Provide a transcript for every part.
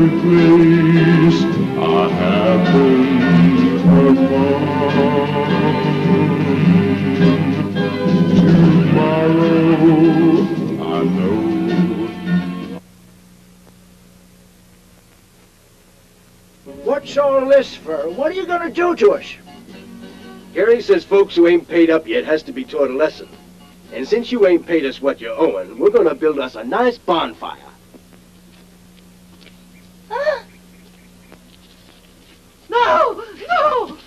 Every place I happen upon. Tomorrow, I know. What's all this for? What are you gonna do to us? Gary says folks who ain't paid up yet has to be taught a lesson. And since you ain't paid us what you're owing, we're gonna build us a nice bonfire. No! No!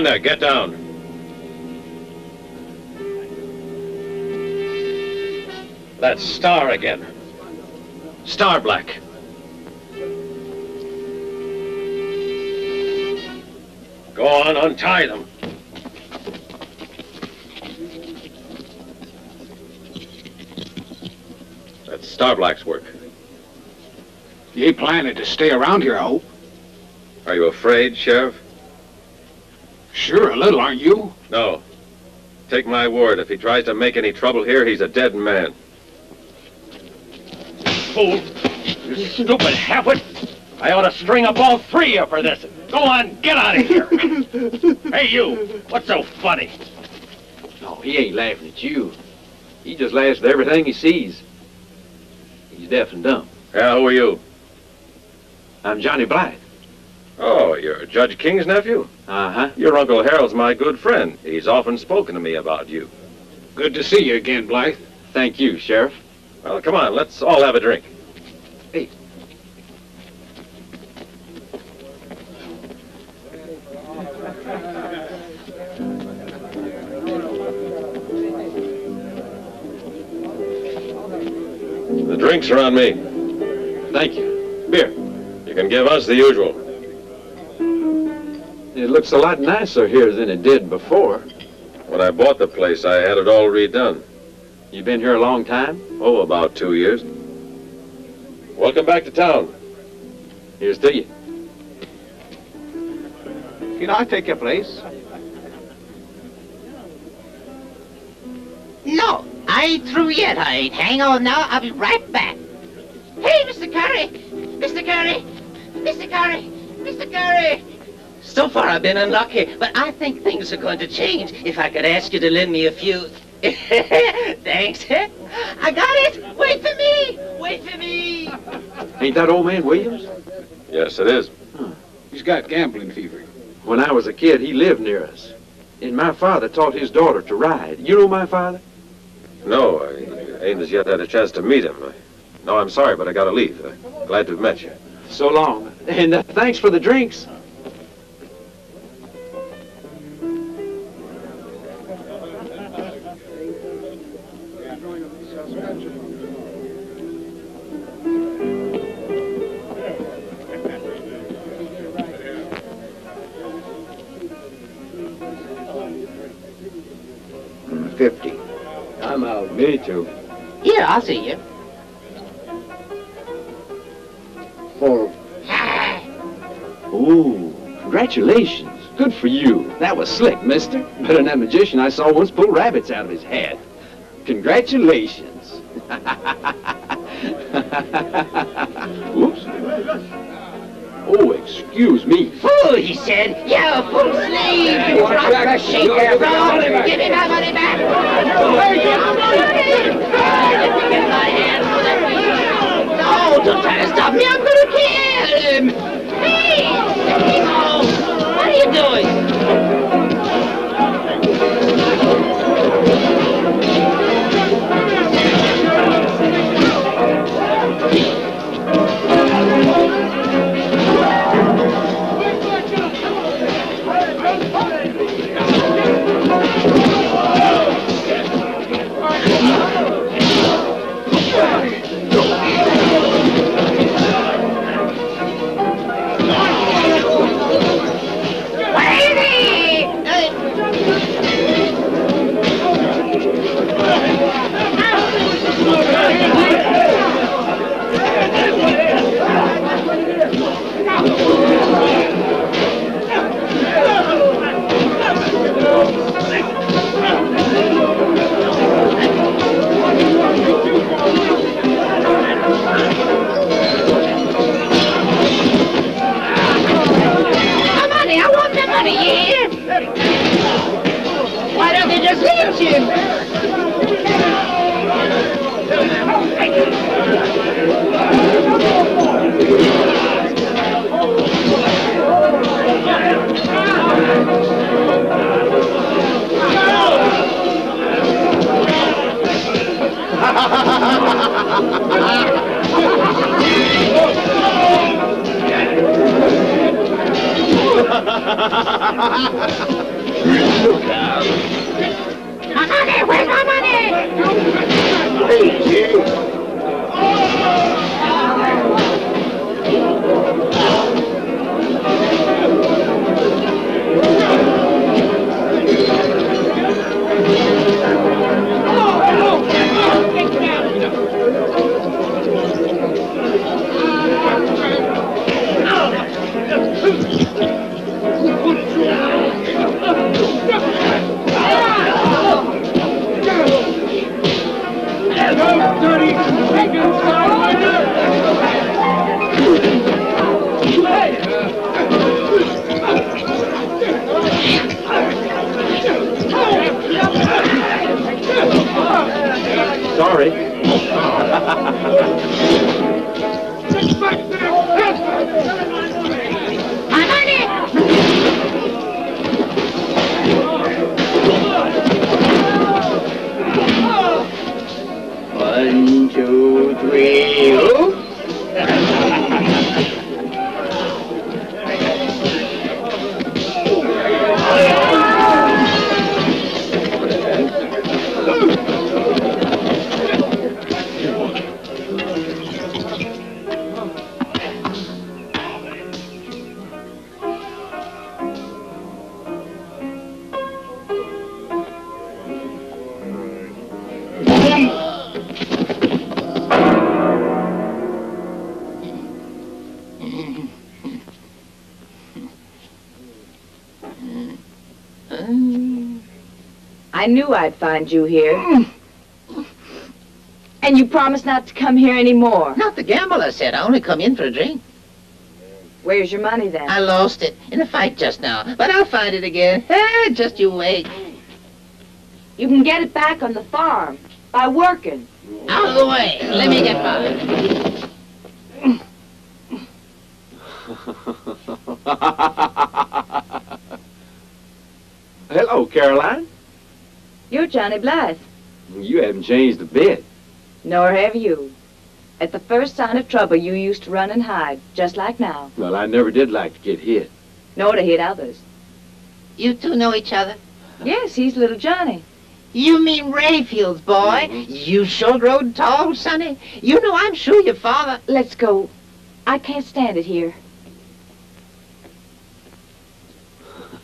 On there, get down. That's Star again. Star Black. Go on, untie them. That's Star Black's work. You ain't planning to stay around here, I hope. Are you afraid, Sheriff? Sure, a little, aren't you? No. Take my word, if he tries to make any trouble here, he's a dead man. Fool! You stupid halfwit! I ought to string up all three of you for this. Go on, get out of here. hey, you! What's so funny? No, he ain't laughing at you. He just laughs at everything he sees. He's deaf and dumb. Yeah, who are you? I'm Johnny Blythe. Oh, you're Judge King's nephew? Uh-huh. Your Uncle Harold's my good friend. He's often spoken to me about you. Good to see you again, Blythe. Thank you, Sheriff. Well, come on, let's all have a drink. The drinks are on me. Thank you. Beer. You can give us the usual. It looks a lot nicer here than it did before. When I bought the place, I had it all redone. You been here a long time? Oh, about two years. Welcome back to town. Here's to you. Can I take your place? No, I ain't through yet. I ain't. Hang on now. I'll be right back. Hey, Mr. Curry! Mr. Curry! Mr. Curry! Mr. Curry! So far I've been unlucky, but I think things are going to change if I could ask you to lend me a few. Thanks. I got it. Wait for me. Wait for me. Ain't that old man Williams? Yes, it is. He's got gambling fever. When I was a kid, he lived near us. And my father taught his daughter to ride. You know my father? No, I ain't as yet had a chance to meet him. No, I'm sorry, but I gotta leave. Uh, glad to have met you. So long. And uh, thanks for the drinks. Me too. Here, I'll see you. Full. Ooh, congratulations. Good for you. That was slick, mister. Better than that magician I saw once pull rabbits out of his hat. Congratulations. Oops. Oh, excuse me. Fool, he said. You fool slave. You rotten shape fraud. Give me my money back. Give me my money. Let me get my hands on that weed. No, don't try to stop me. I'm going to kill him. Hey, let me go. What are you doing? I knew I'd find you here. And you promised not to come here anymore. Not the gamble, I said. I only come in for a drink. Where's your money then? I lost it in a fight just now, but I'll find it again. Just you wait. You can get it back on the farm by working. Out of the way. Let me get mine. Hello, Caroline. You're Johnny Blythe. You haven't changed a bit. Nor have you. At the first sign of trouble, you used to run and hide, just like now. Well, I never did like to get hit. Nor to hit others. You two know each other? Yes, he's little Johnny. You mean Rayfield's boy? Mm-hmm. You sure growed tall, Sonny. You know I'm sure your father... Let's go. I can't stand it here.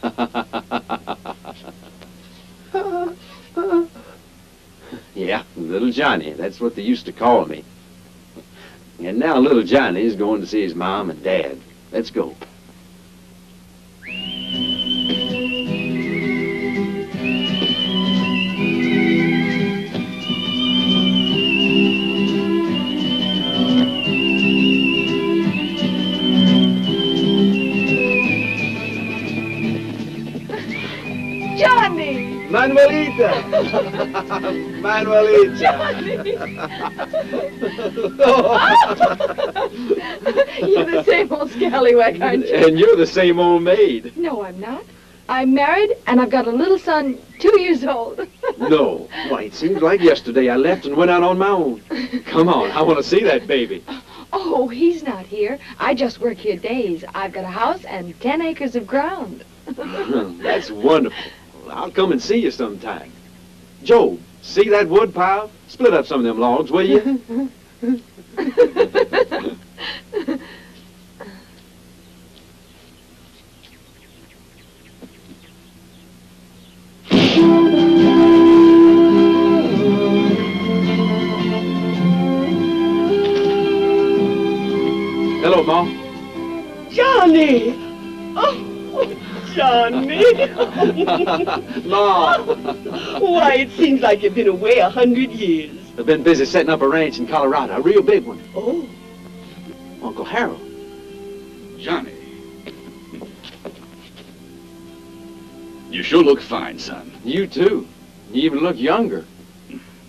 yeah, little Johnny. That's what they used to call me. And now little Johnny's going to see his mom and dad. Let's go. Manuelita! Manuelita! You're the same old scallywag, aren't you? and you're the same old maid. No, I'm not. I'm married, and I've got a little son, two years old. No. Why, it seems like yesterday I left and went out on my own. Come on, I want to see that baby. Oh, he's not here. I just work here days. I've got a house and ten acres of ground. That's wonderful. I'll come and see you sometime. Joe, see that wood pile? Split up some of them logs, will you? Hello, Ma. Johnny! Oh, Johnny! Ma. Why, it seems like you've been away a hundred years. I've been busy setting up a ranch in Colorado, a real big one. Oh, Uncle Harold. Johnny. You sure look fine, son. You too. You even look younger.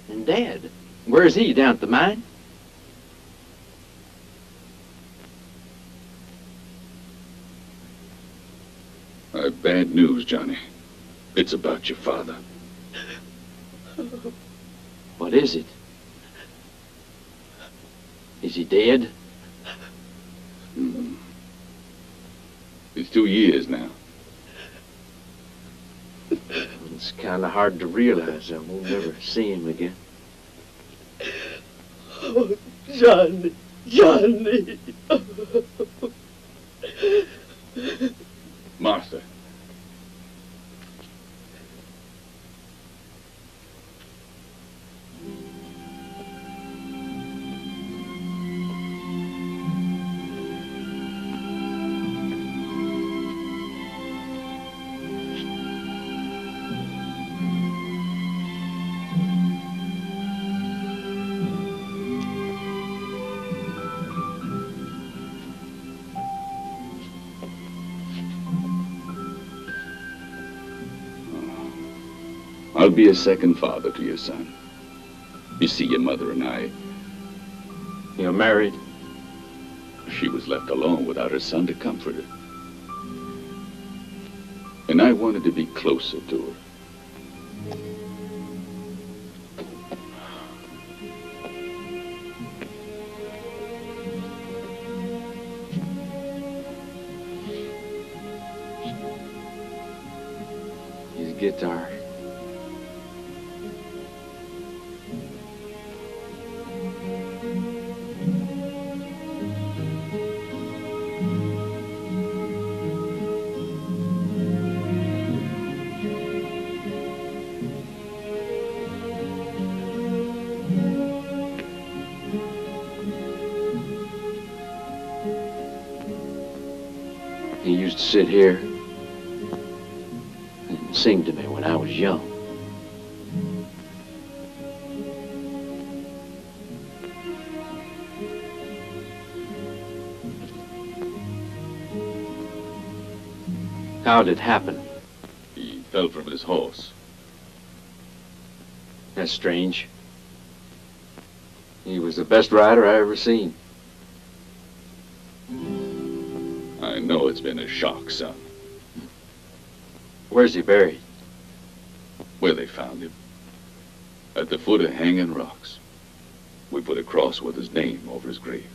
And Dad, where's he? Down at the mine? Bad news, Johnny. It's about your father. What is it? Is he dead? Hmm. It's two years now. It's kind of hard to realize I won't ever see him again. oh Johnny, Johnny. Martha. I'll be a second father to your son. You see, your mother and I... You're married? She was left alone without her son to comfort her. And I wanted to be closer to her. guitar. Sit here and sing to me when I was young. How did it happen? He fell from his horse. That's strange. He was the best rider I ever seen. Know it's been a shock, son. Where's he buried? Where they found him. At the foot of Hanging Rocks. We put a cross with his name over his grave.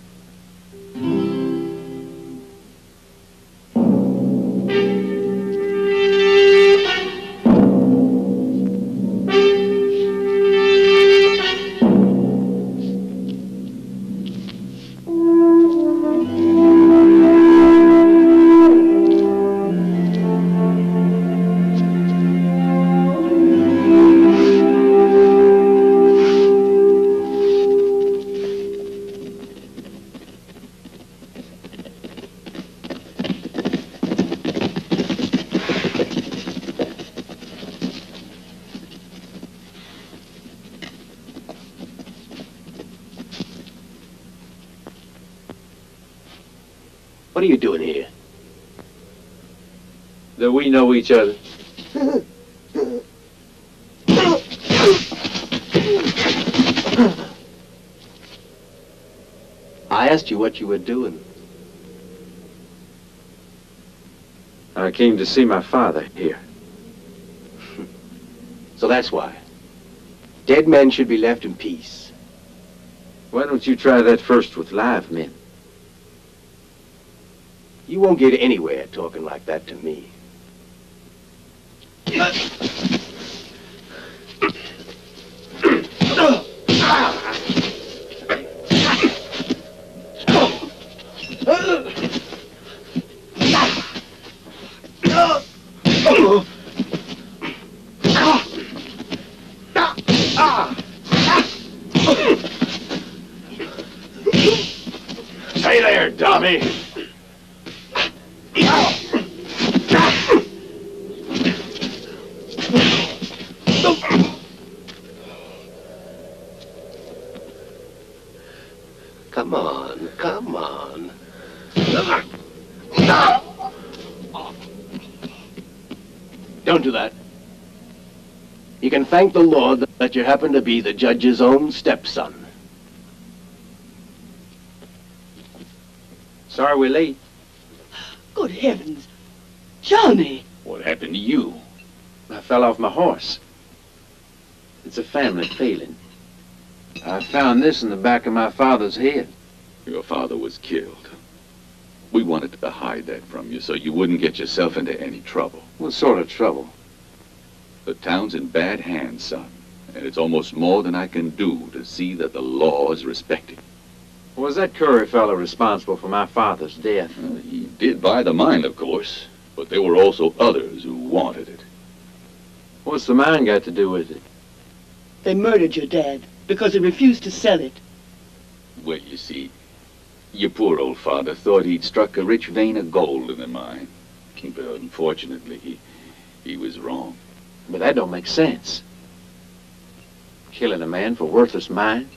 Each other. I asked you what you were doing. I came to see my father here. So that's why. Dead men should be left in peace. Why don't you try that first with live men? You won't get anywhere talking like that to me. Stay there, dummy. Come on, come on. Don't do that. You can thank the Lord that you happen to be the judge's own stepson. Sorry we're late. Good heavens. Johnny! What happened to you? I fell off my horse. It's a family failing. I found this in the back of my father's head. Your father was killed. We wanted to hide that from you so you wouldn't get yourself into any trouble. What sort of trouble? The town's in bad hands, son. And it's almost more than I can do to see that the law is respected. Was that Curry fellow responsible for my father's death? Uh, he did buy the mine, of course, but there were also others who wanted it. What's the mine got to do with it? They murdered your dad because he refused to sell it. Well, you see, your poor old father thought he'd struck a rich vein of gold in the mine. But unfortunately, he, he was wrong. But that don't make sense. Killing a man for worthless mine?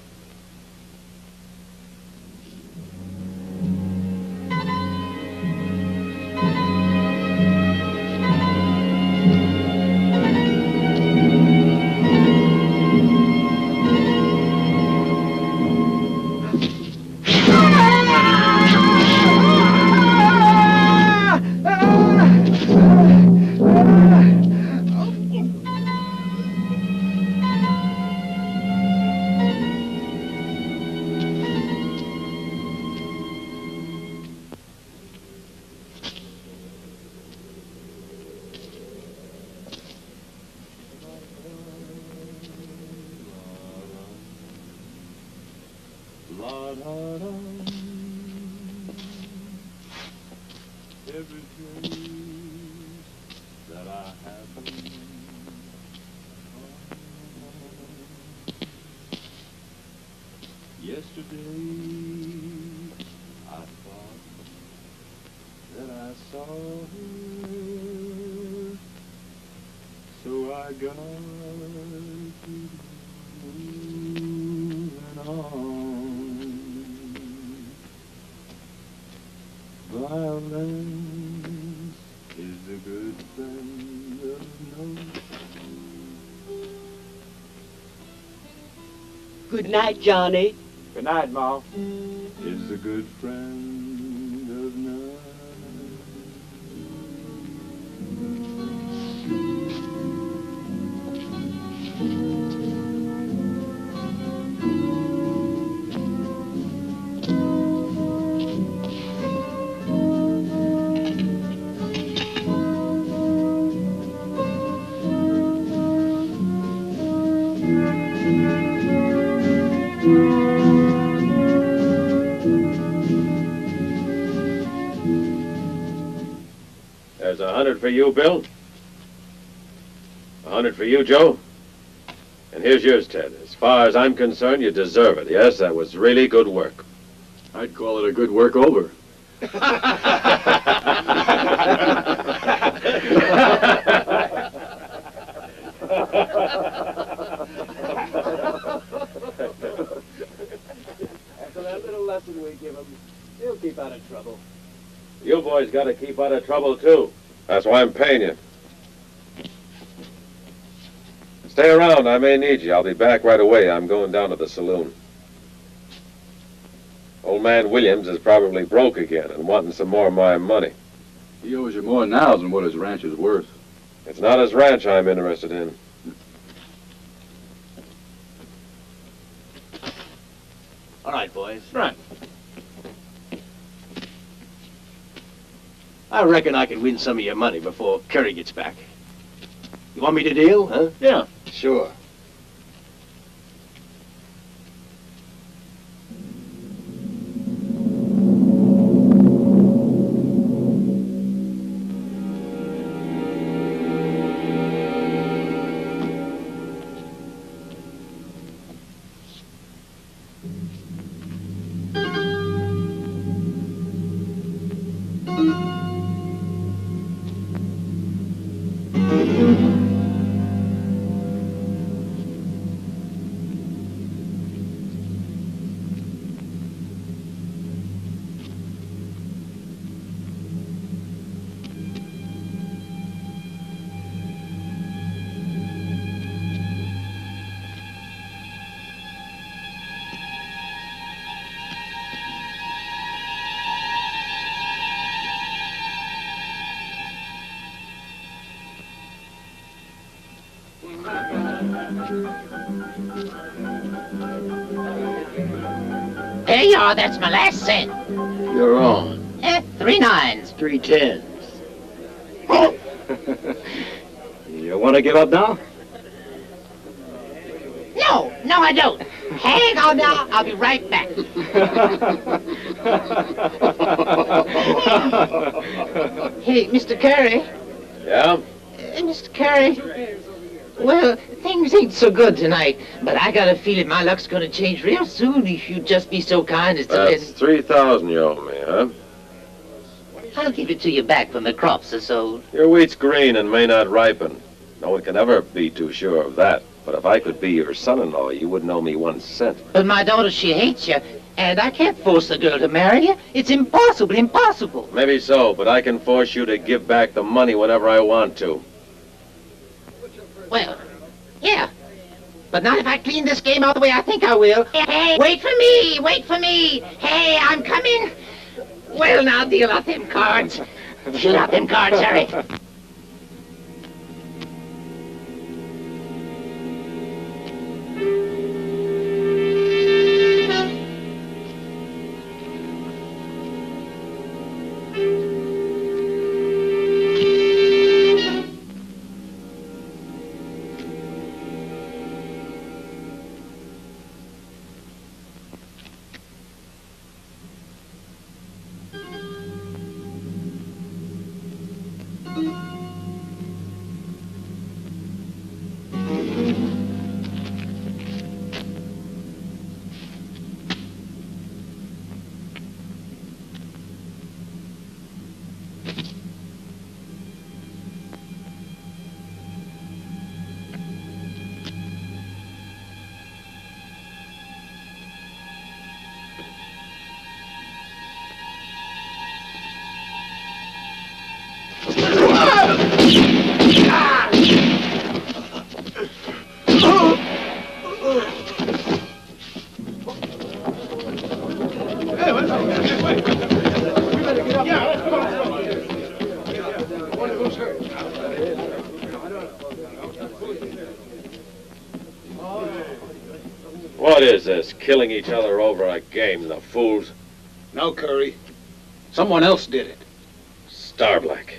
Night, Johnny. Good night, Ma. For you, Bill. A hundred for you, Joe. And here's yours, Ted. As far as I'm concerned, you deserve it. Yes, that was really good work. I'd call it a good work over. After that little lesson we give him, he'll keep out of trouble. You boys got to keep out of trouble, too. That's why I'm paying you. Stay around. I may need you. I'll be back right away. I'm going down to the saloon. Old man Williams is probably broke again and wanting some more of my money. He owes you more now than what his ranch is worth. It's not his ranch I'm interested in. All right, boys. Right. I reckon I can win some of your money before Curry gets back. You want me to deal, huh? Yeah. Sure. That's my last cent. You're on. Eh, three nines. Three tens. you want to give up now? No, no, I don't. Hang on now, I'll be right back. Hey, Mr. Curry. Yeah? Uh, Mr. Curry. Well, things ain't so good tonight, but I got a feeling my luck's gonna change real soon if you'd just be so kind as to let That's 3000 you owe me, huh? I'll give it to you back when the crops are sold. Your wheat's green and may not ripen. No one can ever be too sure of that. But if I could be your son-in-law, you wouldn't owe me one cent. But my daughter, she hates you, and I can't force the girl to marry you. It's impossible, impossible. Maybe so, but I can force you to give back the money whenever I want to. Well, yeah. But not if I clean this game out the way I think I will. Hey, wait for me, wait for me. Hey, I'm coming. Well, now deal out them cards. Deal out them cards, Harry. Is this? Killing each other over a game, the fools? No, Curry. Someone else did it. Starblack.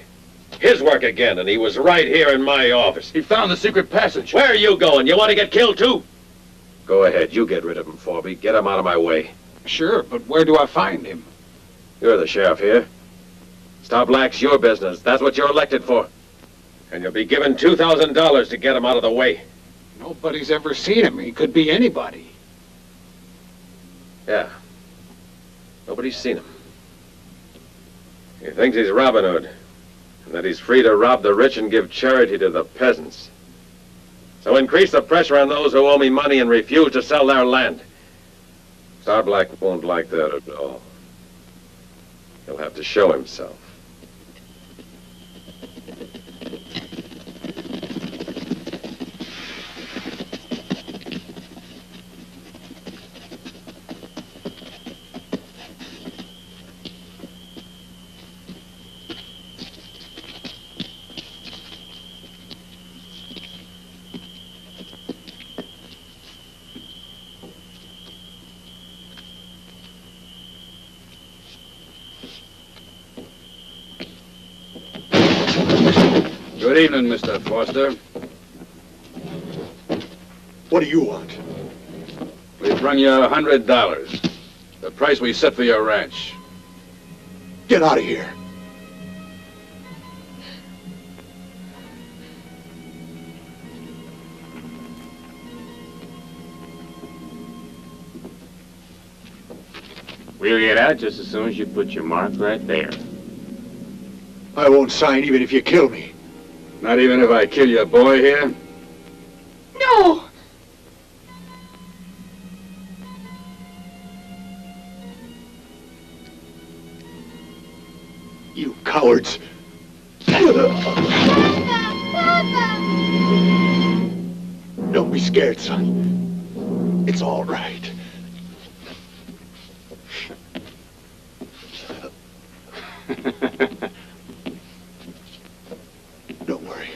His work again, and he was right here in my office. He found the secret passage. Where are you going? You want to get killed too? Go ahead, you get rid of him, Forby. Get him out of my way. Sure, but where do I find him? You're the sheriff here. Starblack's your business. That's what you're elected for. And you'll be given $2,000 to get him out of the way. Nobody's ever seen him. He could be anybody. Yeah. Nobody's seen him. He thinks he's Robin Hood, and that he's free to rob the rich and give charity to the peasants. So increase the pressure on those who owe me money and refuse to sell their land. Starblack won't like that at all. He'll have to show himself. Good evening, Mr. Foster. What do you want? We've run you a hundred dollars. The price we set for your ranch. Get out of here. We'll get out just as soon as you put your mark right there. I won't sign even if you kill me. Not even if I kill your boy here? No! You cowards. Don't be scared, son. It's all right. Don't worry.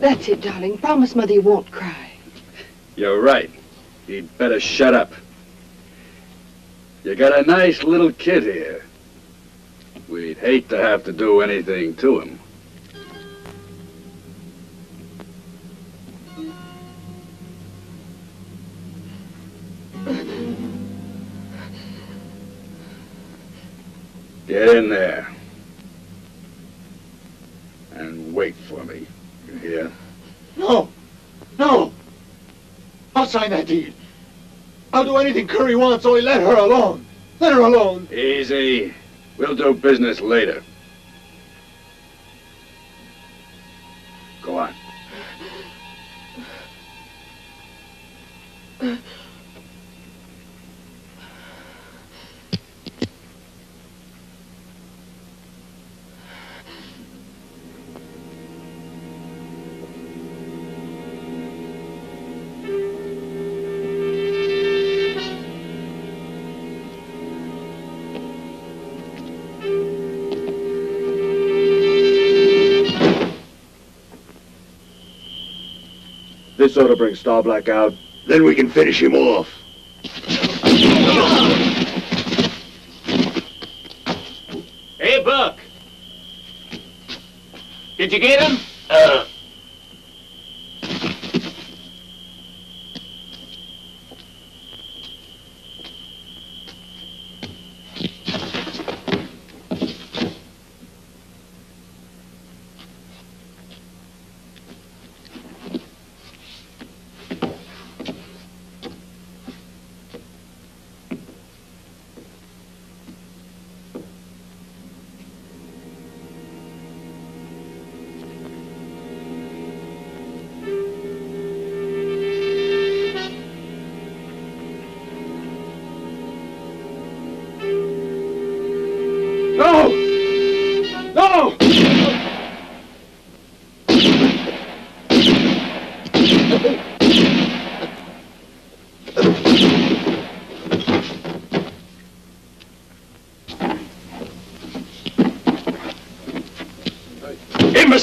That's it, darling. Promise Mother you won't cry. You're right. He'd better shut up. You got a nice little kid here. We'd hate to have to do anything to him. Get in there. And wait for me. You hear? No! No! I'll that deed. I'll do anything Curry wants, only let her alone. Let her alone. Easy. We'll do business later. To bring Starblack out. Then we can finish him off. Hey, Buck. Did you get him?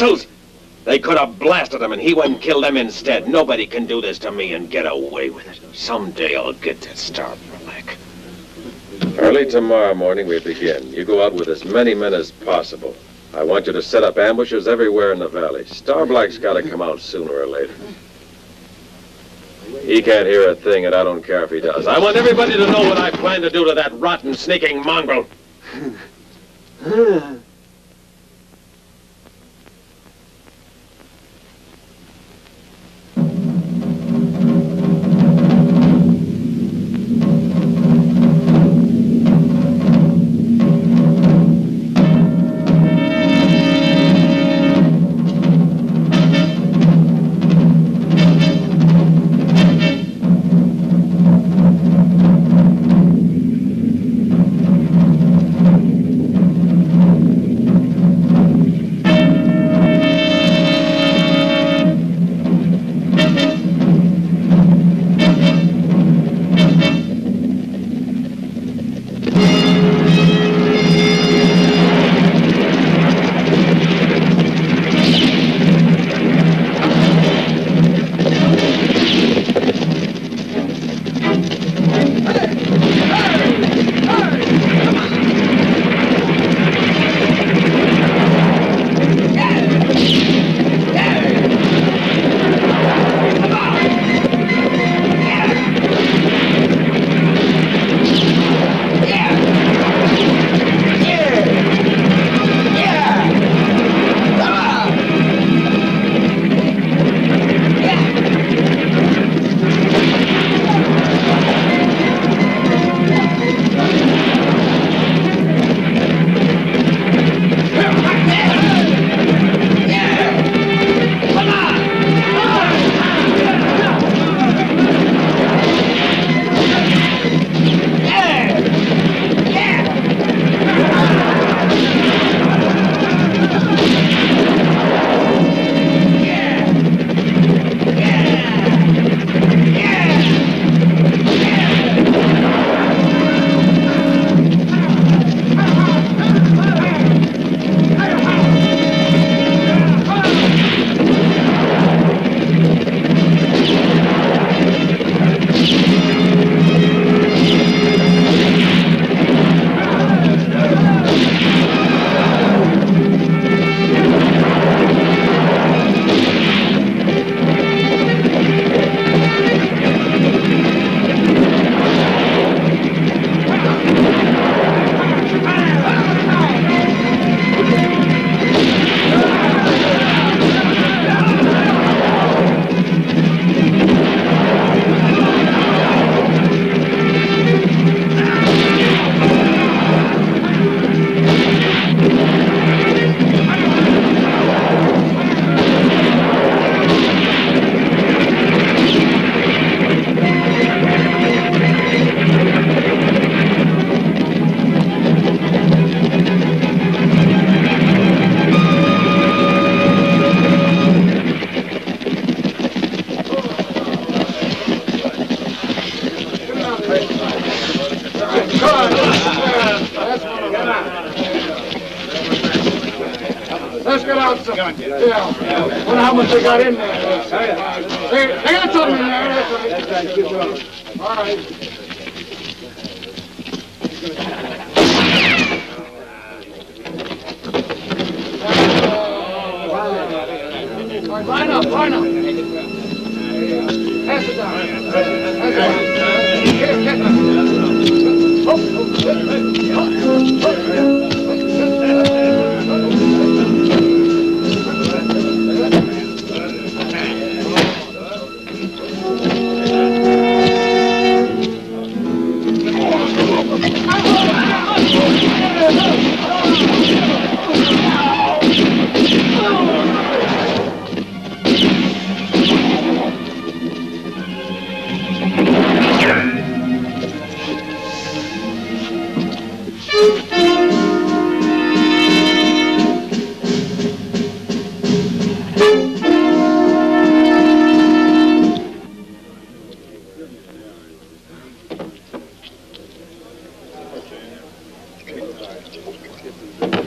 Imbeciles! They could have blasted him and he went and killed them instead. Nobody can do this to me and get away with it. Someday I'll get that star black. Early tomorrow morning we begin. You go out with as many men as possible. I want you to set up ambushes everywhere in the valley. Star Black's got to come out sooner or later. He can't hear a thing, and I don't care if he does. I want everybody to know what I plan to do to that rotten, sneaking mongrel.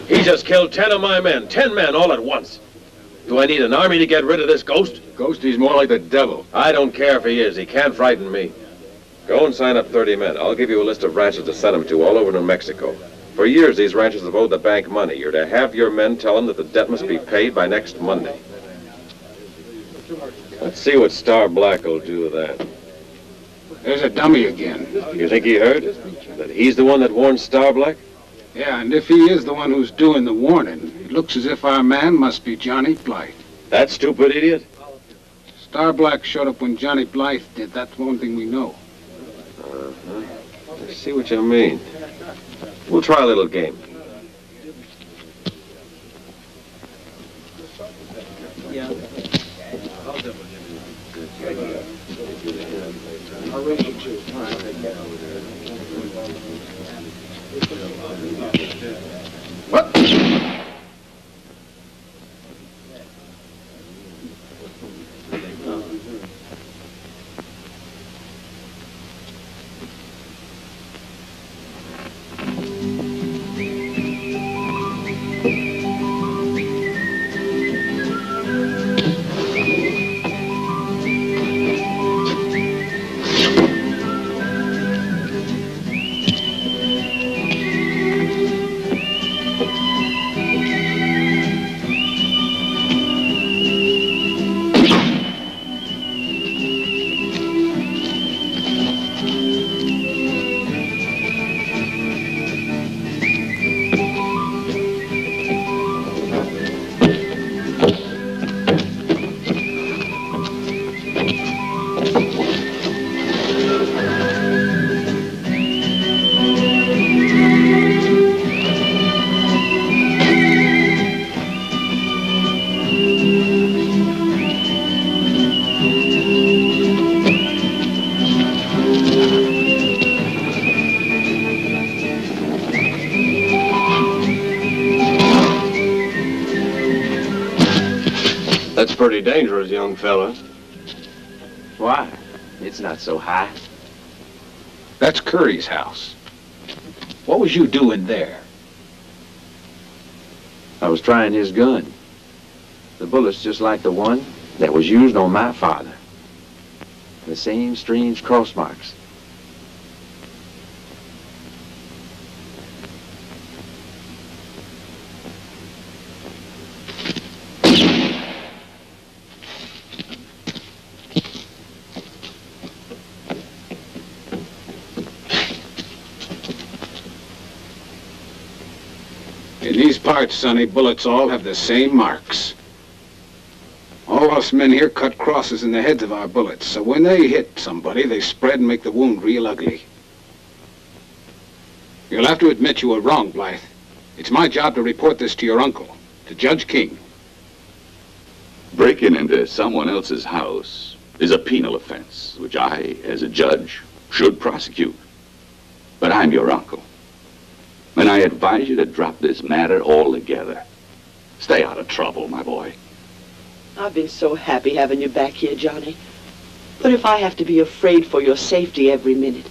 He just killed ten of my men, ten men all at once. Do I need an army to get rid of this ghost? Ghost, he's more like the devil. I don't care if he is. He can't frighten me. Go and sign up 30 men. I'll give you a list of ranches to send them to all over New Mexico. For years, these ranches have owed the bank money. You're to have your men tell them that the debt must be paid by next Monday. Let's see what Star Black will do with that. There's a dummy again. You think he heard? That he's the one that warned Star Black? Yeah, and if he is the one who's doing the warning, it looks as if our man must be Johnny Blythe. That stupid idiot? Star Black showed up when Johnny Blythe did. That's one thing we know. Uh-huh. I see what you mean. We'll try a little game. That's pretty dangerous, young fella. Why? It's not so high. That's Curry's house. What was you doing there? I was trying his gun. The bullet's just like the one that was used on my father. The same strange cross marks. In these parts, Sonny, bullets all have the same marks. All us men here cut crosses in the heads of our bullets, so when they hit somebody, they spread and make the wound real ugly. You'll have to admit you were wrong, Blythe. It's my job to report this to your uncle, to Judge King. Breaking into someone else's house is a penal offense, which I, as a judge, should prosecute. But I'm your uncle. And I advise you to drop this matter altogether. Stay out of trouble, my boy. I've been so happy having you back here, Johnny. But if I have to be afraid for your safety every minute,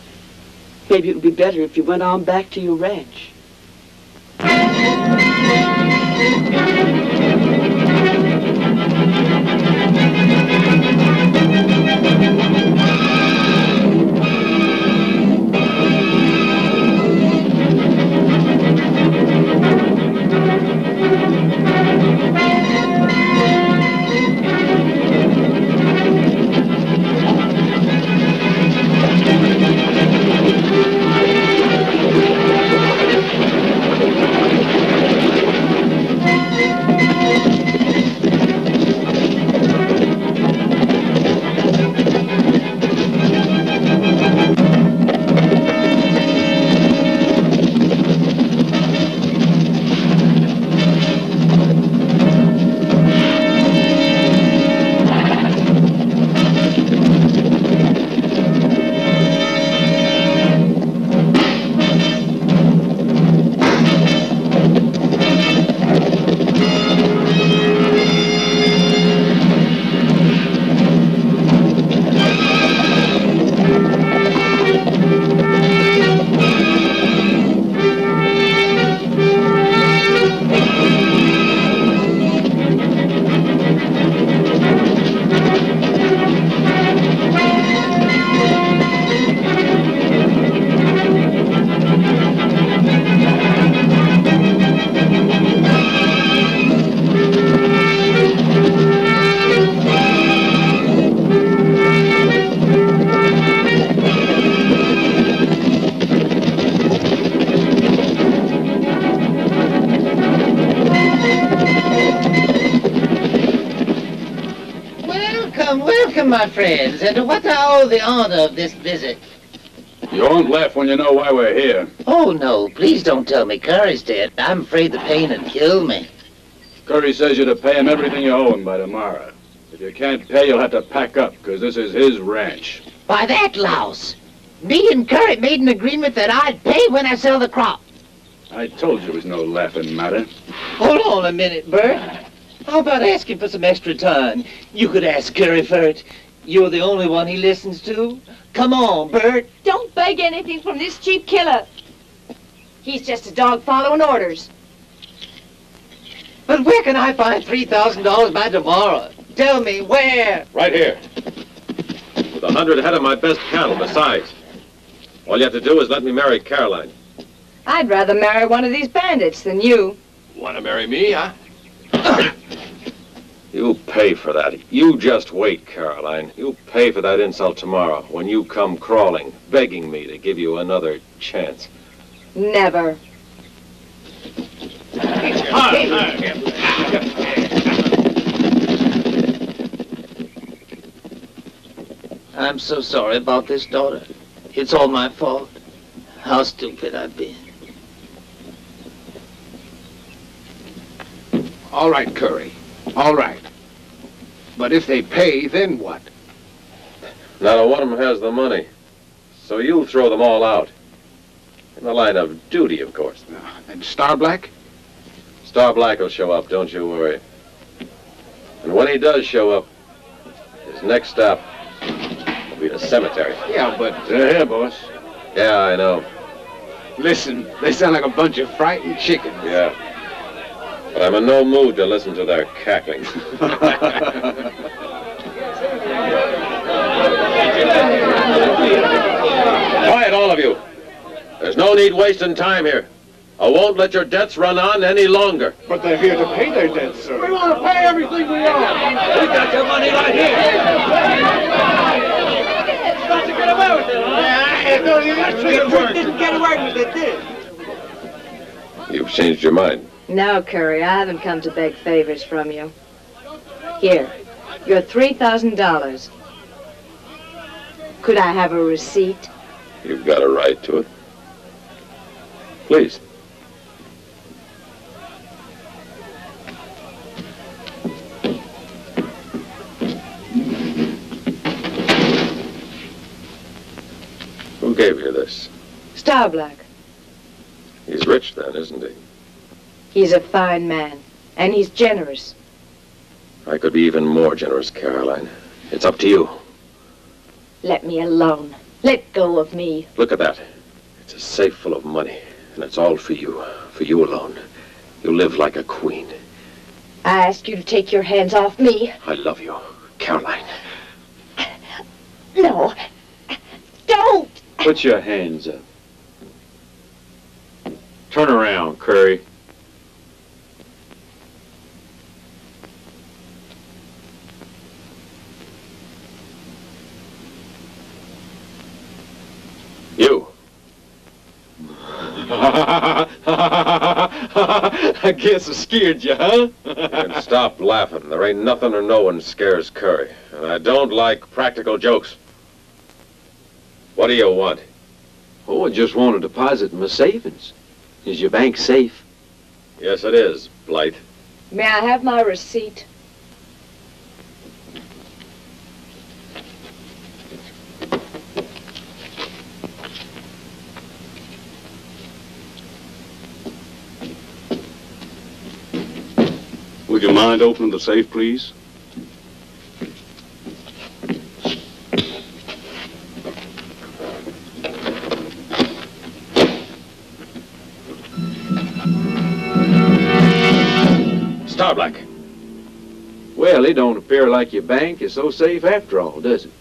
maybe it would be better if you went on back to your ranch. Friends, and to what I owe the honor of this visit. You won't laugh when you know why we're here. Oh, no, please don't tell me Curry's dead. I'm afraid the pain would kill me. Curry says you're to pay him everything you owe him by tomorrow. If you can't pay, you'll have to pack up, because this is his ranch. By that louse, me and Curry made an agreement that I'd pay when I sell the crop. I told you it was no laughing matter. Hold on a minute, Bert. How about asking for some extra time? You could ask Curry for it. You're the only one he listens to. Come on, Bert. Don't beg anything from this cheap killer. He's just a dog following orders. But where can I find $3,000 by tomorrow? Tell me where. Right here. With a hundred head of my best cattle besides. All you have to do is let me marry Caroline. I'd rather marry one of these bandits than you. Want to marry me, huh? You pay for that. You just wait, Caroline. You pay for that insult tomorrow when you come crawling, begging me to give you another chance. Never. I'm so sorry about this, daughter. It's all my fault. How stupid I've been. All right, Curry. All right. But if they pay, then what? Not a one of them has the money. So you'll throw them all out. In the line of duty, of course. Uh, and Star Black? Star Black will show up, don't you worry. And when he does show up, his next stop will be the cemetery. Yeah, but... They're here, boss. Yeah, I know. Listen, they sound like a bunch of frightened chickens. Yeah. But I'm in no mood to listen to their cackling. Quiet, all of you. There's no need wasting time here. I won't let your debts run on any longer. But they're here to pay their debts, sir. We want to pay everything we owe. We got your money right here. Got to get away with it, huh? No, you didn't get away with it, did You've changed your mind. No, Curry, I haven't come to beg favors from you. Here, your $3,000. Could I have a receipt? You've got a right to it. Please. Who gave you this? Star Black. He's rich then, isn't he? He's a fine man, and he's generous. I could be even more generous, Caroline. It's up to you. Let me alone. Let go of me. Look at that. It's a safe full of money, and it's all for you, for you alone. You live like a queen. I ask you to take your hands off me. I love you, Caroline. No. Don't. Put your hands up. Turn around, Curry. You. I guess I scared you, huh? and stop laughing. There ain't nothing or no one scares Curry. And I don't like practical jokes. What do you want? Oh, I just want to deposit my savings. Is your bank safe? Yes, it is, Blythe. May I have my receipt? Would you mind opening the safe, please? Starblack. Well, it don't appear like your bank is so safe after all, does it?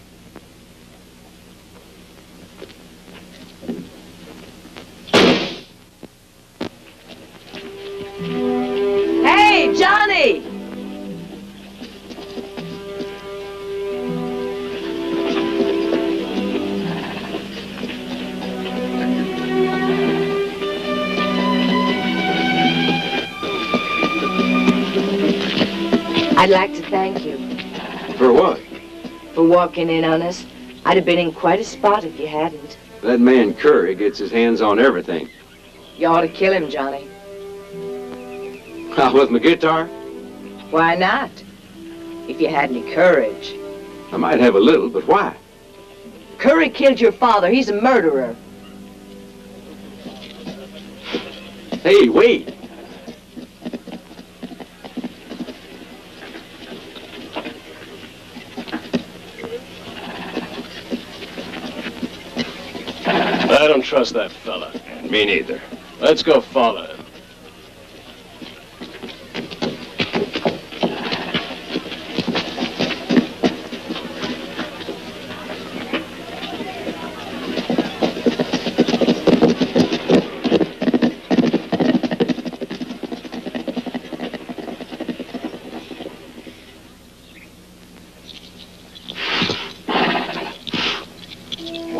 I'd like to thank you For what? for walking in on us. I'd have been in quite a spot if you hadn't. That man Curry gets his hands on everything. You ought to kill him, Johnny. With my guitar? Why not? If you had any courage. I might have a little, but why? Curry killed your father. He's a murderer. Hey, wait. I don't trust that fella. Me neither. Let's go follow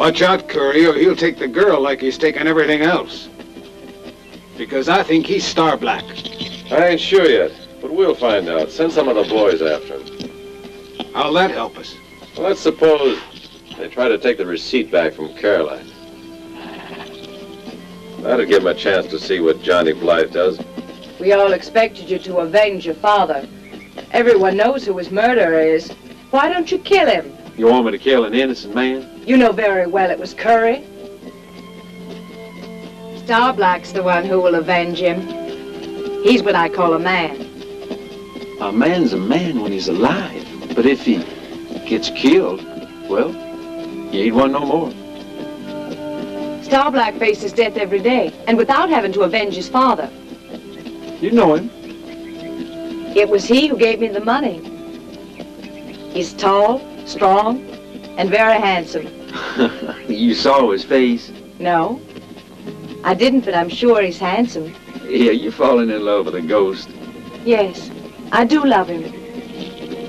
Watch out, Curry, or he'll take the girl like he's taken everything else. Because I think he's Star Black. I ain't sure yet, but we'll find out. Send some of the boys after him. How'll that help us? Well, let's suppose they try to take the receipt back from Caroline. That'll give him a chance to see what Johnny Blythe does. We all expected you to avenge your father. Everyone knows who his murderer is. Why don't you kill him? You want me to kill an innocent man? You know very well it was Curry. Starblack's the one who will avenge him. He's what I call a man. A man's a man when he's alive. But if he gets killed, well, he ain't one no more. Starblack faces death every day, and without having to avenge his father. You know him. It was he who gave me the money. He's tall, strong, and very handsome. you saw his face. No, I didn't, but I'm sure he's handsome. Yeah, you're falling in love with a ghost. Yes, I do love him.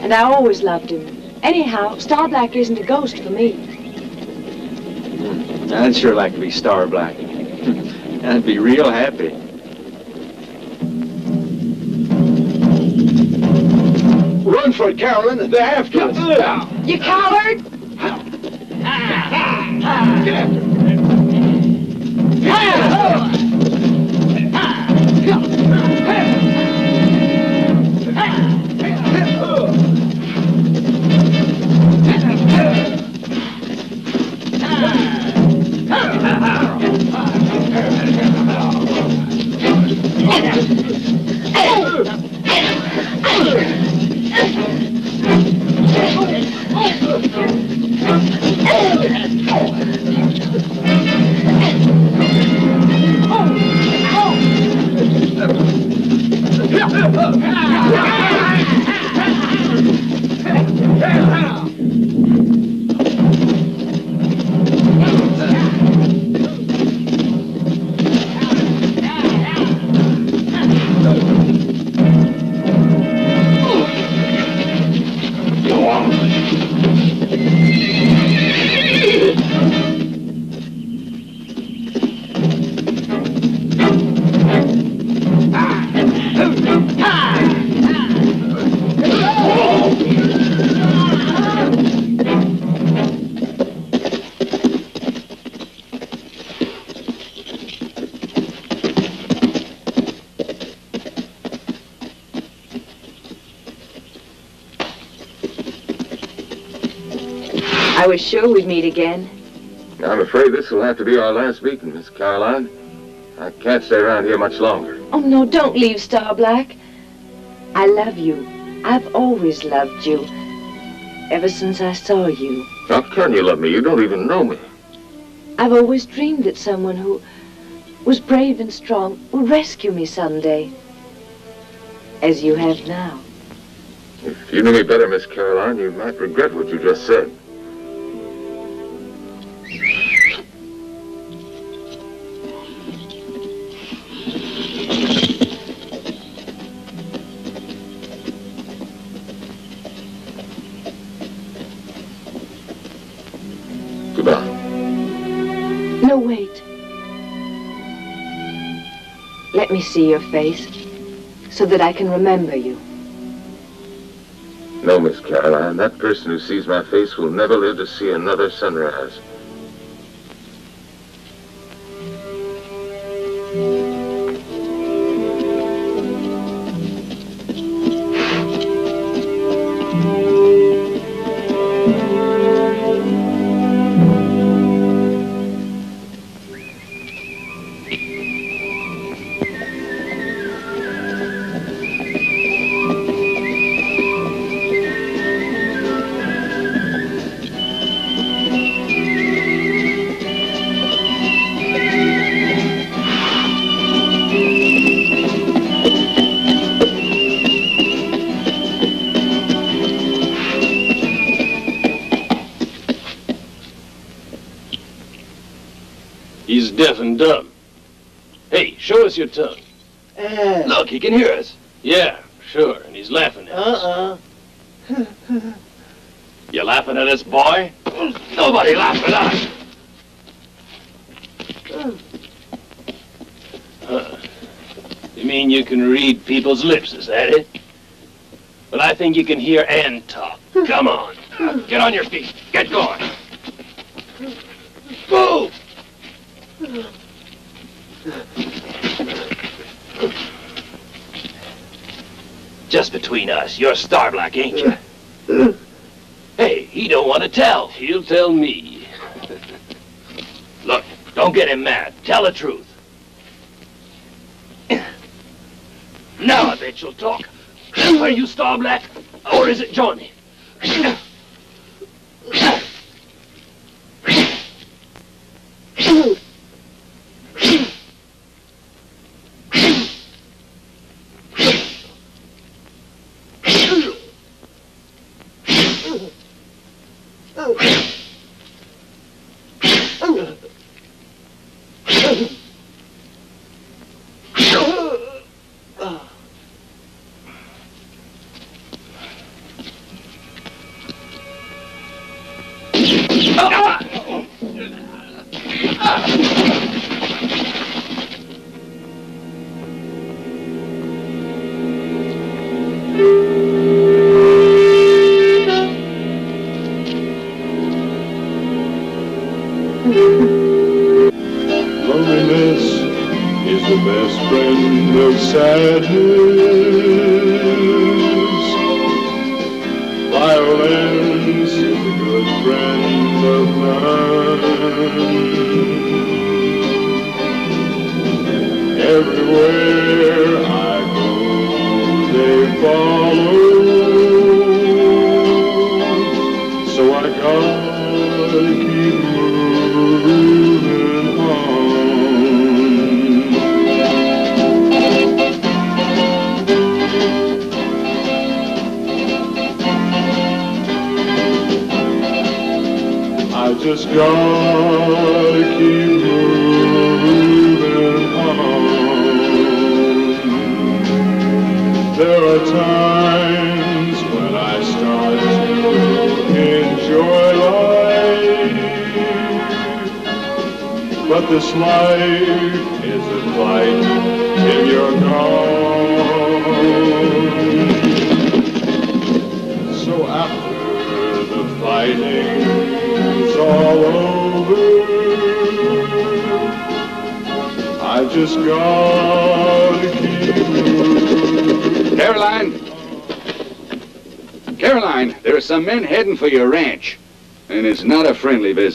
And I always loved him. Anyhow, Star Black isn't a ghost for me. Hmm, I'd sure like to be Star Black. I'd be real happy. Run for it, Carolyn. They're after us. You coward! Get after I was sure we'd meet again. I'm afraid this will have to be our last meeting, Miss Caroline. I can't stay around here much longer. Oh, no, don't leave, Star Black. I love you. I've always loved you. Ever since I saw you. How can you love me? You don't even know me. I've always dreamed that someone who was brave and strong would rescue me someday. As you have now. If you knew me better, Miss Caroline, you might regret what you just said. Let me see your face so that I can remember you. No, Miss Caroline, that person who sees my face will never live to see another sunrise. You can hear and talk. Come on. Now, Get on your feet. Get going. Move! Just between us, you're Starblack, ain't you? Hey, he don't want to tell. He'll tell me. Look, don't get him mad. Tell the truth. Now I bet you'll talk. Are you Starblack, or is it Johnny?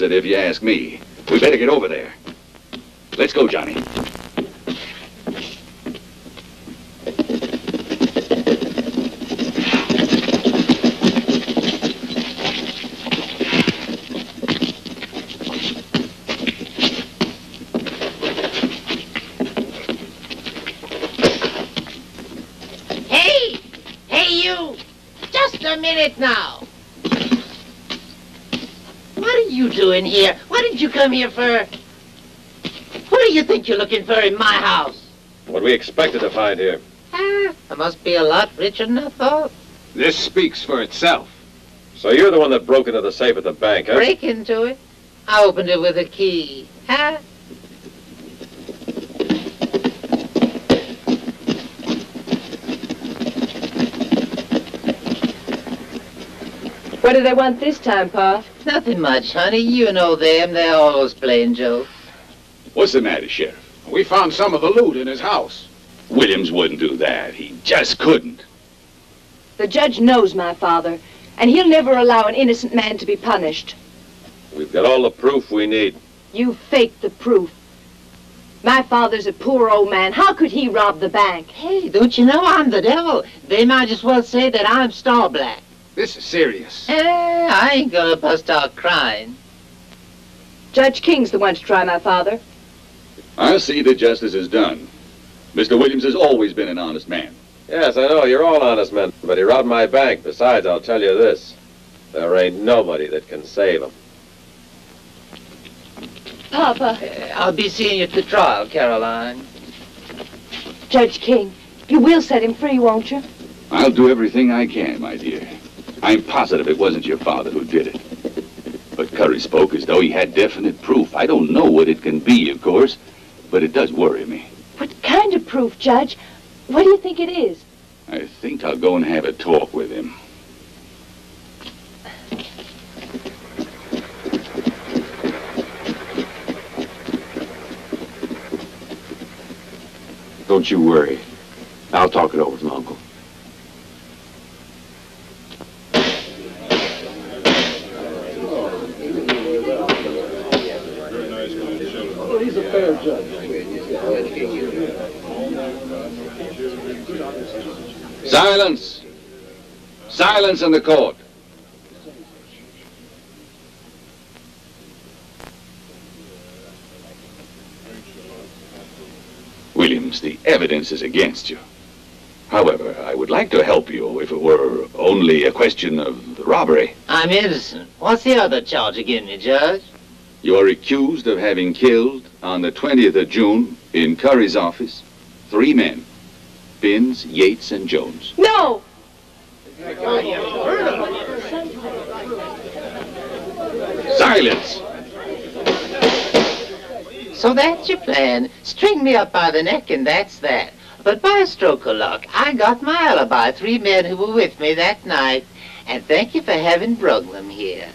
visit, if you ask me. We better get over there. Let's go, Johnny. Hey! Hey, you! Just a minute now. What are you doing here? What did you come here for? What do you think you're looking for in my house? What we expected to find here. Ah, I must be a lot richer than I thought. This speaks for itself. So you're the one that broke into the safe at the bank, huh? Break into it. I opened it with a key. Huh? What do they want this time, Pa? Nothing much, honey. You know them. They're always playing jokes. What's the matter, Sheriff? We found some of the loot in his house. Williams wouldn't do that. He just couldn't. The judge knows my father, and he'll never allow an innocent man to be punished. We've got all the proof we need. You faked the proof. My father's a poor old man. How could he rob the bank? Hey, don't you know I'm the devil? They might as well say that I'm Star Black. This is serious. Eh, I ain't gonna bust out crying. Judge King's the one to try my father. I'll see that justice is done. Mr. Williams has always been an honest man. Yes, I know. You're all honest men. But he robbed my bank. Besides, I'll tell you this. There ain't nobody that can save him. Papa. I'll be seeing you at the trial, Caroline. Judge King, you will set him free, won't you? I'll do everything I can, my dear. I'm positive it wasn't your father who did it. But Curry spoke as though he had definite proof. I don't know what it can be, of course, but it does worry me. What kind of proof, Judge? What do you think it is? I think I'll go and have a talk with him. Don't you worry. I'll talk it over with my uncle. Oh, he's a fair judge. Silence! Silence in the court. Williams, the evidence is against you. However, I would like to help you if it were only a question of robbery. I'm innocent. What's the other charge against me, Judge? You are accused of having killed, on the 20th of June, in Curry's office, three men. Binns, Yates, and Jones. No! Silence! So that's your plan. String me up by the neck and that's that. But by a stroke of luck, I got my alibi, three men who were with me that night. And thank you for having brung them here.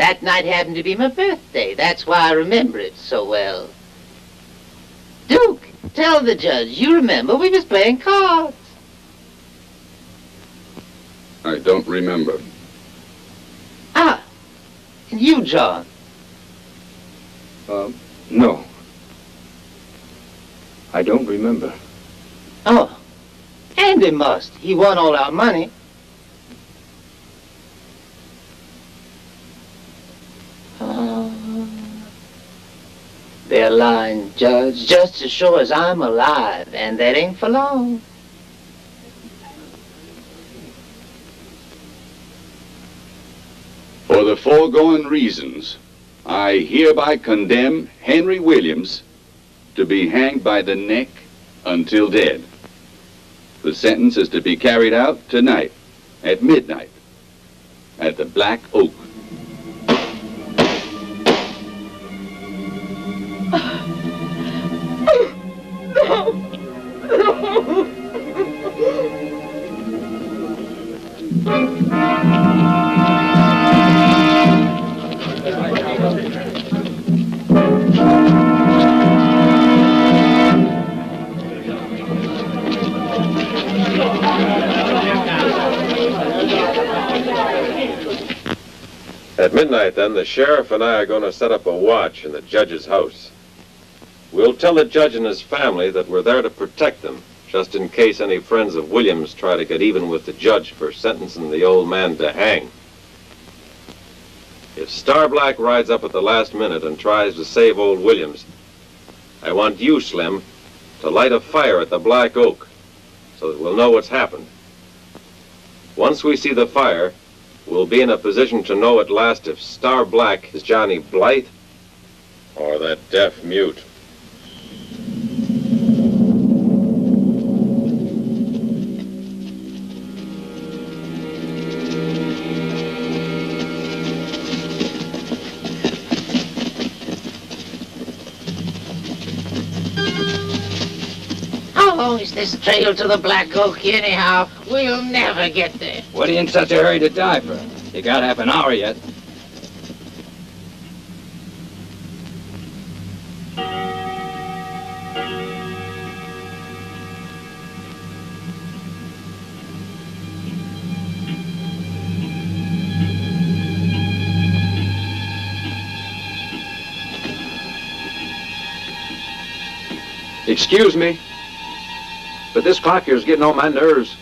That night happened to be my birthday. That's why I remember it so well. Duke, tell the judge, you remember we was playing cards. I don't remember. Ah, and you, John. Um, no. I don't remember. Oh, Andy must. He won all our money. They're lying, Judge, just as sure as I'm alive, and that ain't for long. For the foregoing reasons, I hereby condemn Henry Williams to be hanged by the neck until dead. The sentence is to be carried out tonight at midnight at the Black Oak. The sheriff and I are going to set up a watch in the judge's house. We'll tell the judge and his family that we're there to protect them, just in case any friends of Williams try to get even with the judge for sentencing the old man to hang. If Starblack rides up at the last minute and tries to save old Williams, I want you, Slim, to light a fire at the Black Oak so that we'll know what's happened. Once we see the fire, we'll be in a position to know at last if Star Black is Johnny Blythe or that deaf mute. Is this trail to the Black Oak anyhow? We'll never get there. What are you in such a hurry to die for? You got half an hour yet. Excuse me, but this clock here is getting on my nerves.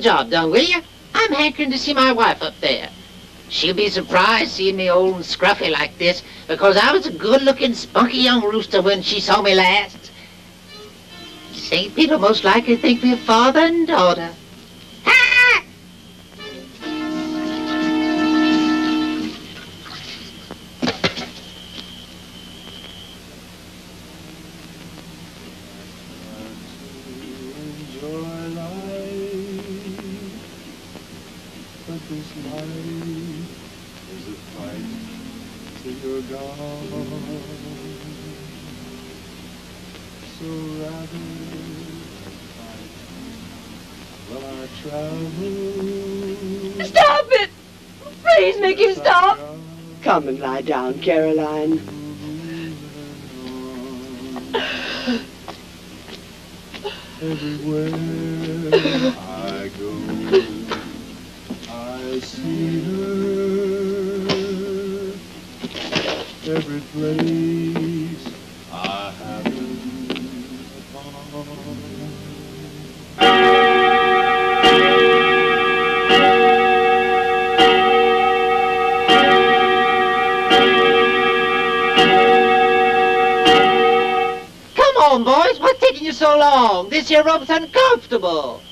Job done, will you? I'm hankering to see my wife up there. She'll be surprised seeing me old and scruffy like this, because I was a good-looking, spunky young rooster when she saw me last. St. Peter most likely think we're father and daughter. Caroline. Everywhere I go, I see her. Every place This here rope's uncomfortable.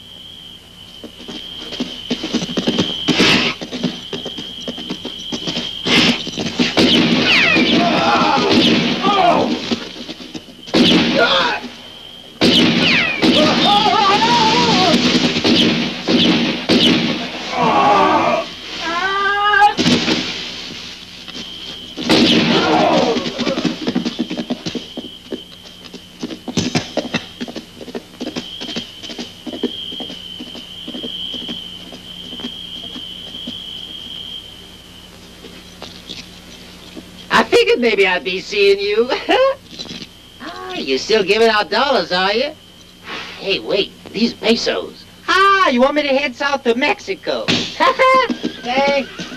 I figured maybe I'd be seeing you. ah, you still giving out dollars, are you? Hey, wait, these pesos. Ah, you want me to head south to Mexico? Thanks.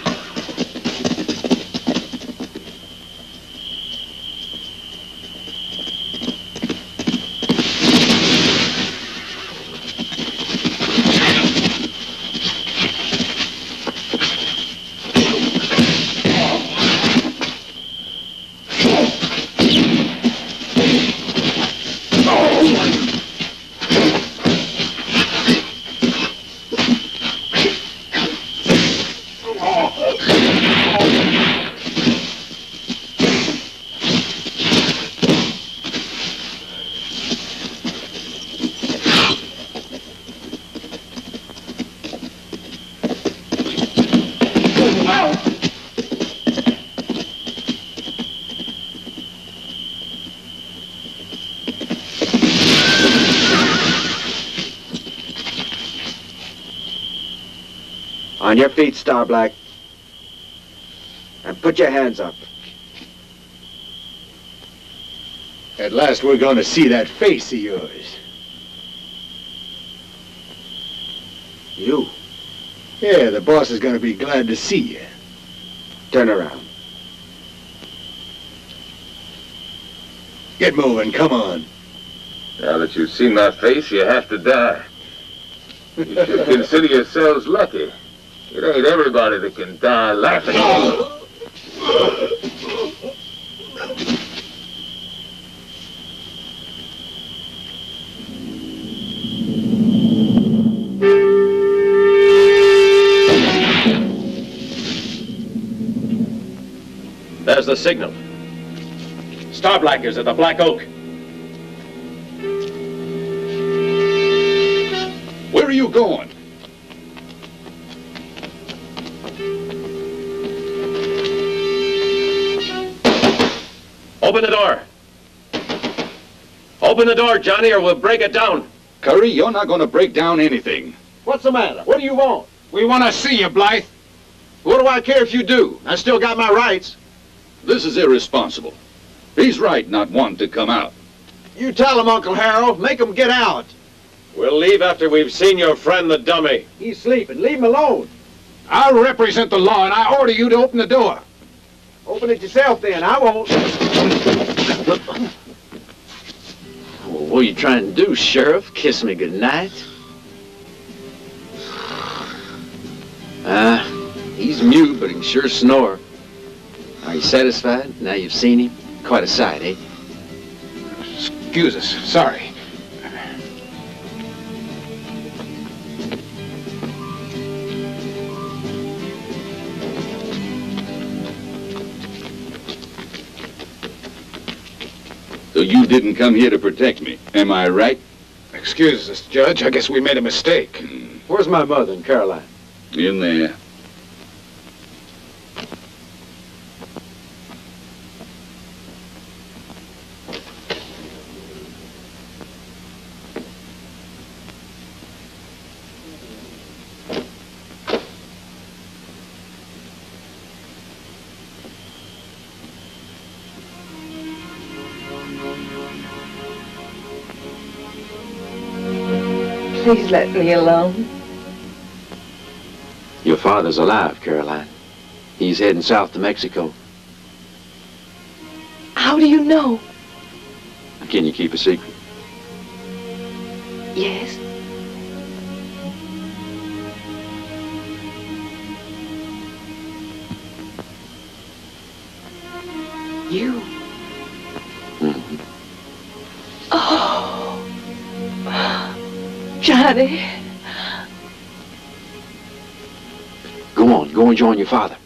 On your feet, Star Black. And put your hands up. At last we're going to see that face of yours. You? Yeah, the boss is going to be glad to see you. Turn around. Get moving, come on. Now that you've seen my face, you have to die. You should consider yourselves lucky. It ain't everybody that can die laughing. There's the signal. Starblack is at the Black Oak. Where are you going? Open the door, Johnny, or we'll break it down. Curry, you're not going to break down anything. What's the matter? What do you want? We want to see you, Blythe. What do I care if you do? I still got my rights. This is irresponsible. He's right not wanting to come out. You tell him, Uncle Harold. Make him get out. We'll leave after we've seen your friend the dummy. He's sleeping. Leave him alone. I'll represent the law, and I order you to open the door. Open it yourself then. I won't. What are you trying to do, Sheriff? Kiss me goodnight? Ah, he's mute, but he can sure snore. Are you satisfied? Now you've seen him? Quite a sight, eh? Excuse us. Sorry. So you didn't come here to protect me, am I right? Excuse us, Judge. I guess we made a mistake. Mm. Where's my mother and Caroline? In there. Please let me alone. Your father's alive, Caroline. He's heading south to Mexico. How do you know? Can you keep a secret? Yes. You. Mm-hmm. Oh. Johnny. Go on, go and join your father.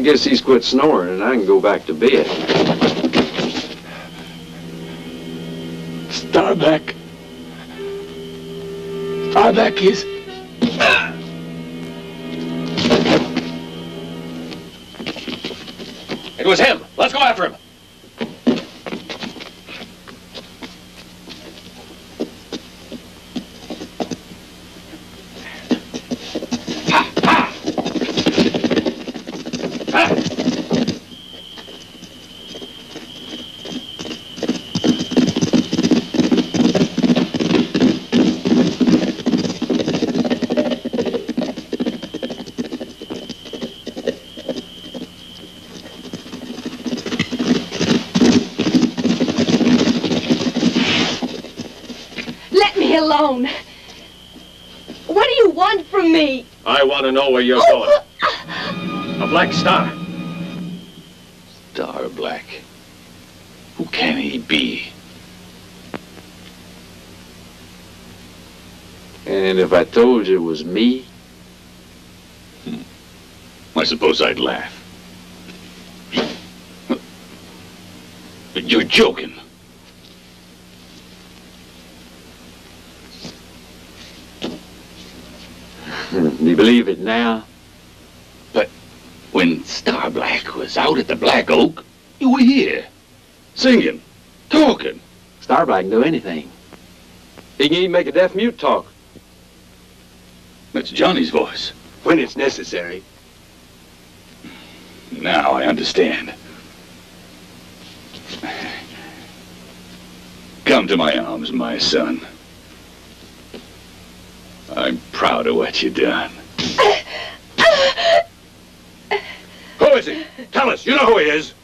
I guess he's quit snoring and I can go back to bed. Starblack. Starblack is. It was him. Was me, hmm. I suppose I'd laugh. You're joking. You believe it now? But when Star Black was out at the Black Oak, you were here, singing, talking. Starblack can do anything. He can even make a deaf mute talk. Johnny's voice. When it's necessary. Now I understand. Come to my arms, my son. I'm proud of what you've done. Who is he? Tell us. You know who he is.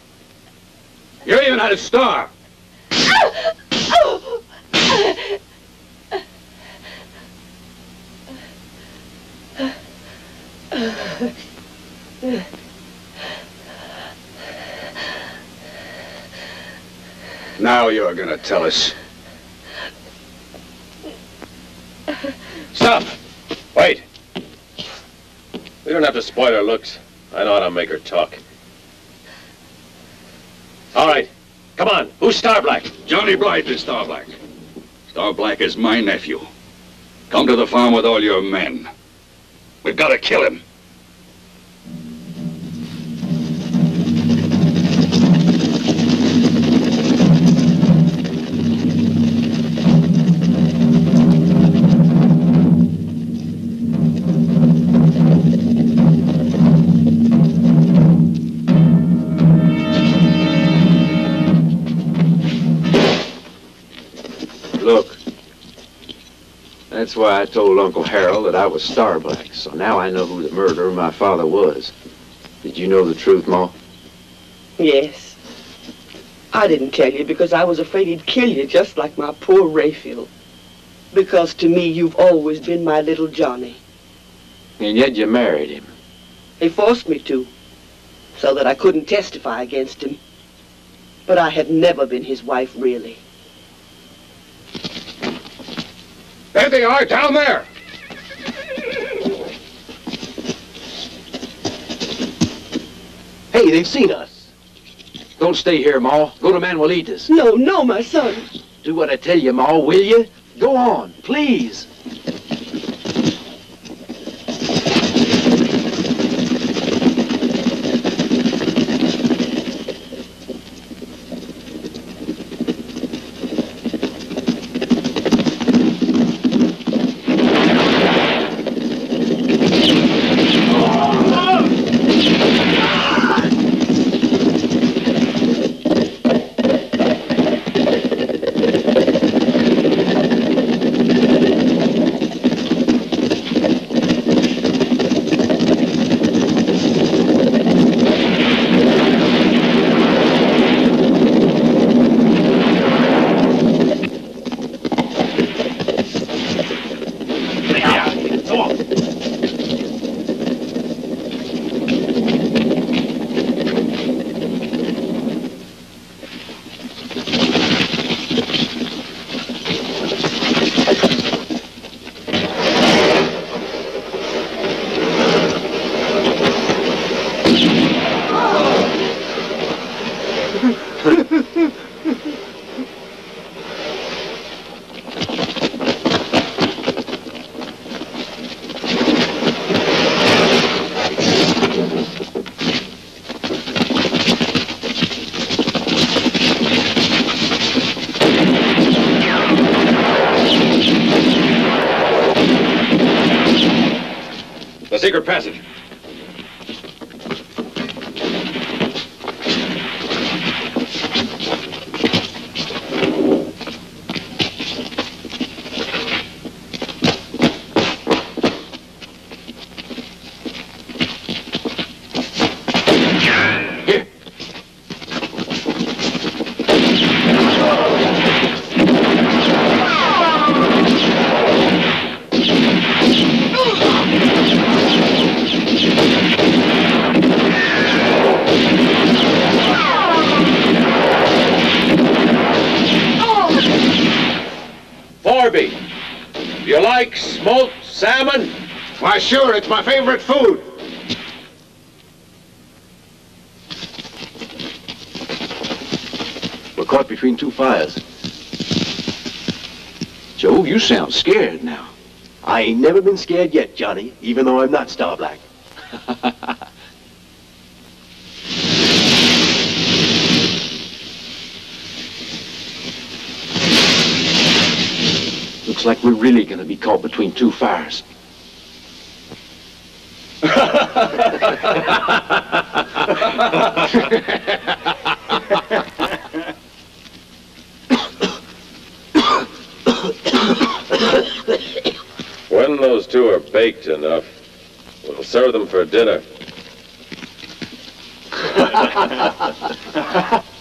You're even had a star. Now you're gonna tell us. Stop! Wait! We don't have to spoil her looks. I know how to make her talk. All right. Come on. Who's Starblack? Johnny Blythe is Starblack. Starblack is my nephew. Come to the farm with all your men. We've got to kill him. That's why I told Uncle Harold that I was Starblack, so now I know who the murderer of my father was. Did you know the truth, Ma? Yes. I didn't tell you because I was afraid he'd kill you just like my poor Rayfield. Because to me, you've always been my little Johnny. And yet you married him. He forced me to, so that I couldn't testify against him. But I have never been his wife, really. There they are, down there. Hey, they've seen us. Don't stay here, Ma. Go to Manuelitas. No, no, my son. Do what I tell you, Ma, will you? Go on, please. Secret passage. Why, sure, it's my favorite food. We're caught between two fires. Joe, you sound scared now. I ain't never been scared yet, Johnny, even though I'm not Star Black. Looks like we're really gonna be caught between two fires. When those two are baked enough, we'll serve them for dinner.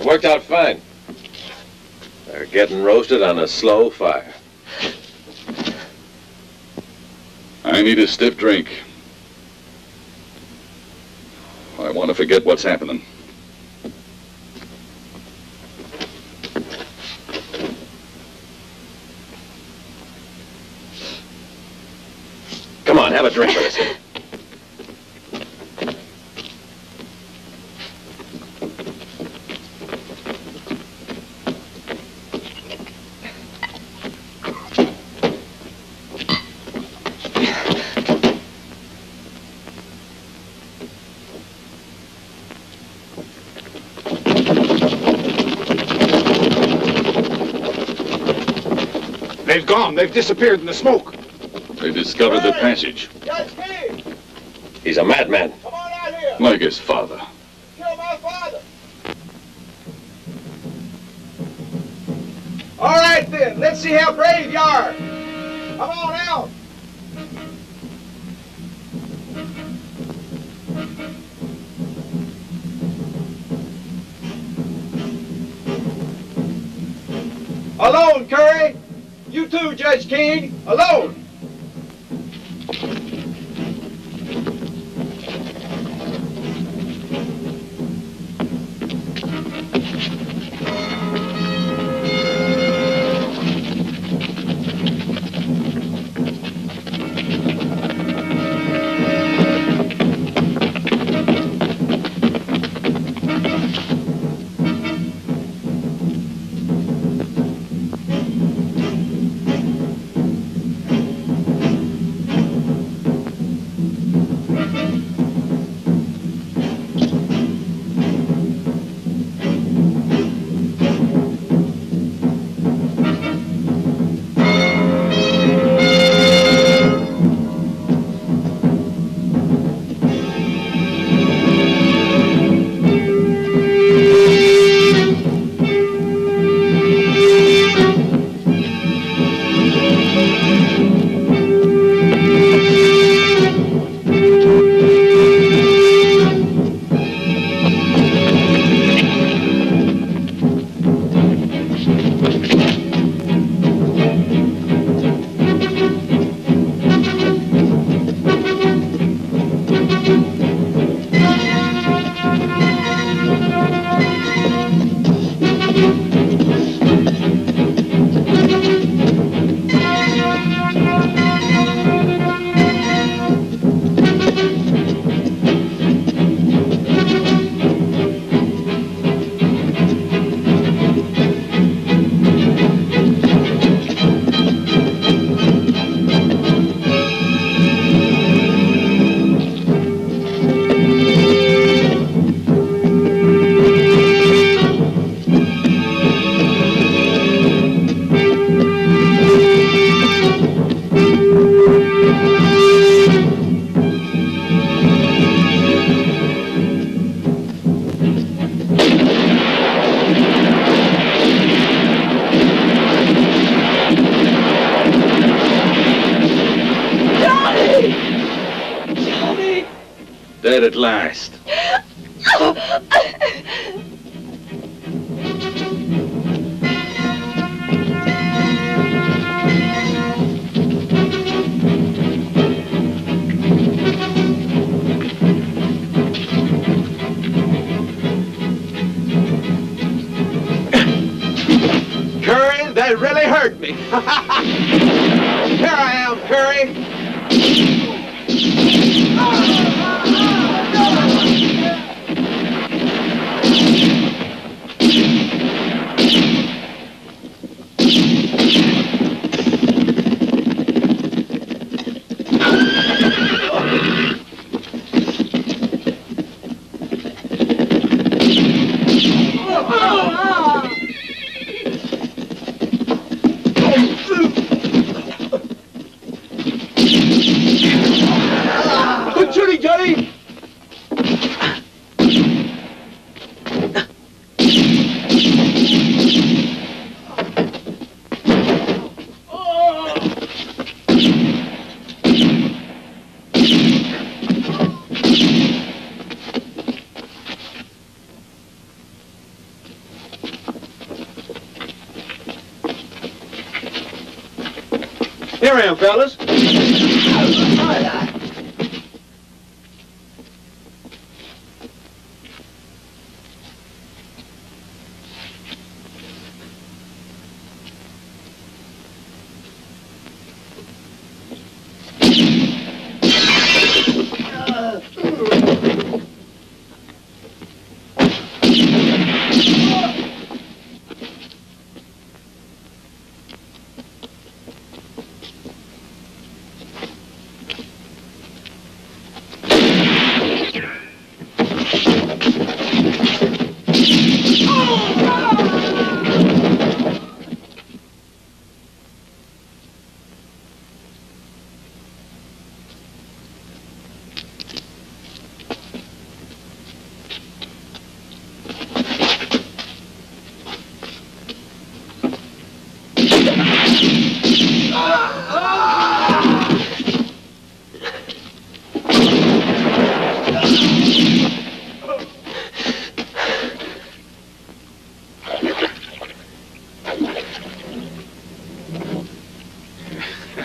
It worked out fine. Roasted on a slow fire. I need a stiff drink. I want to forget what's happening. Come on, have a drink with us. They've gone. They've disappeared in the smoke. They discovered the passage, He's a madman. Come on out here. Like his father. Kill my father. All right then, let's see how brave you are. Come on out. King. Alone. dead at last. Curry, that really hurt me. Here I am, Curry.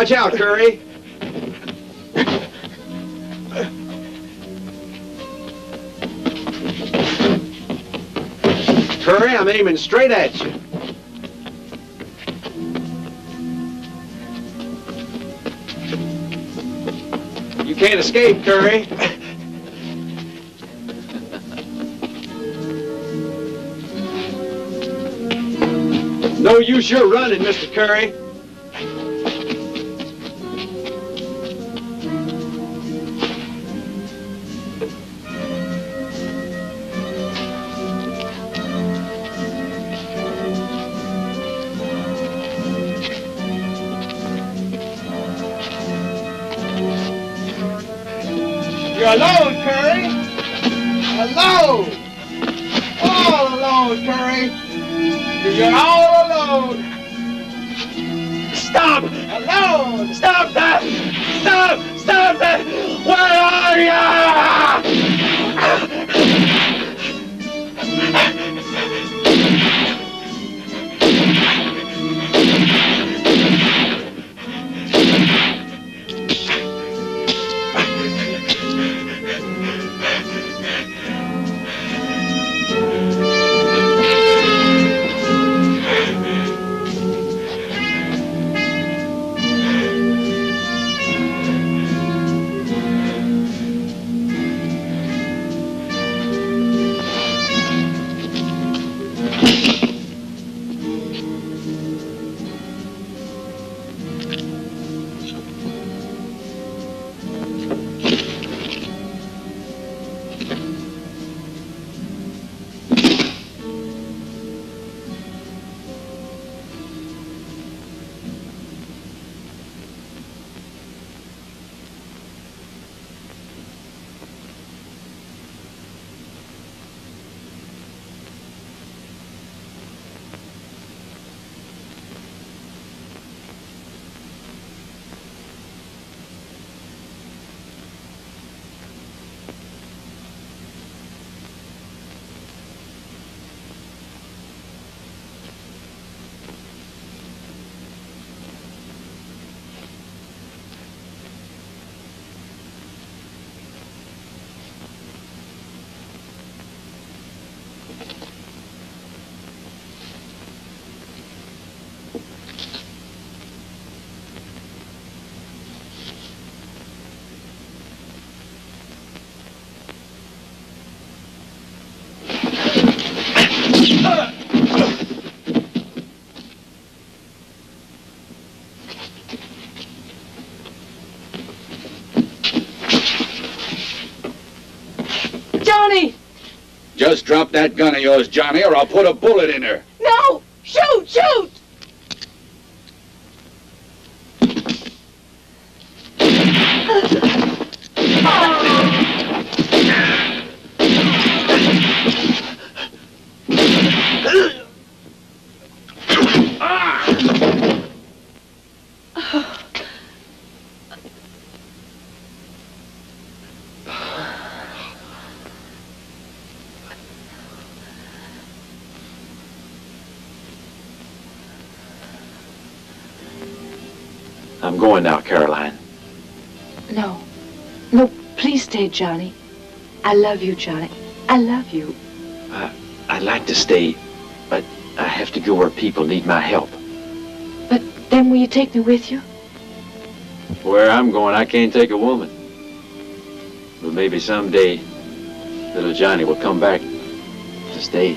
Watch out, Curry. Curry, I'm aiming straight at you. You can't escape, Curry. No use your running, Mr. Curry. Just drop that gun of yours, Johnny, or I'll put a bullet in her. Johnny. I love you, Johnny. I love you. I'd like to stay, but I have to go where people need my help. But then will you take me with you? Where I'm going, I can't take a woman. But maybe someday, little Johnny will come back to stay.